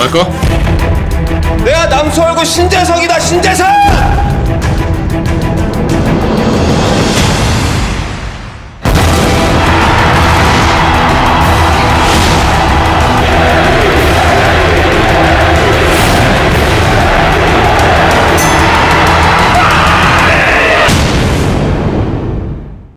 할까? 내가 남수하고 신재석이다 신재석!